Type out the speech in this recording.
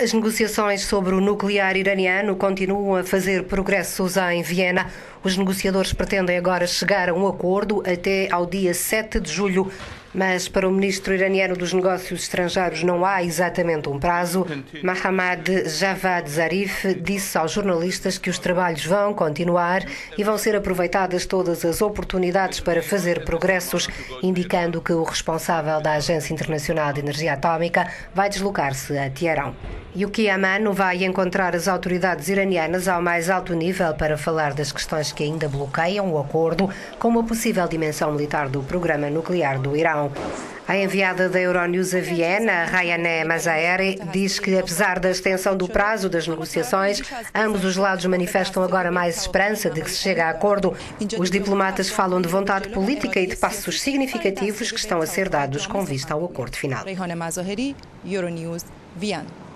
As negociações sobre o nuclear iraniano continuam a fazer progressos em Viena. Os negociadores pretendem agora chegar a um acordo até ao dia 7 de julho. Mas para o ministro iraniano dos Negócios Estrangeiros não há exatamente um prazo. Mohammad Javad Zarif disse aos jornalistas que os trabalhos vão continuar e vão ser aproveitadas todas as oportunidades para fazer progressos, indicando que o responsável da Agência Internacional de Energia Atómica vai deslocar-se a Teherão. Yuki Amano vai encontrar as autoridades iranianas ao mais alto nível para falar das questões que ainda bloqueiam o acordo, como a possível dimensão militar do programa nuclear do Irão. A enviada da Euronews a Viena, Rayane Mazaeri, diz que, apesar da extensão do prazo das negociações, ambos os lados manifestam agora mais esperança de que se chegue a acordo. Os diplomatas falam de vontade política e de passos significativos que estão a ser dados com vista ao acordo final. Euronews, Viena.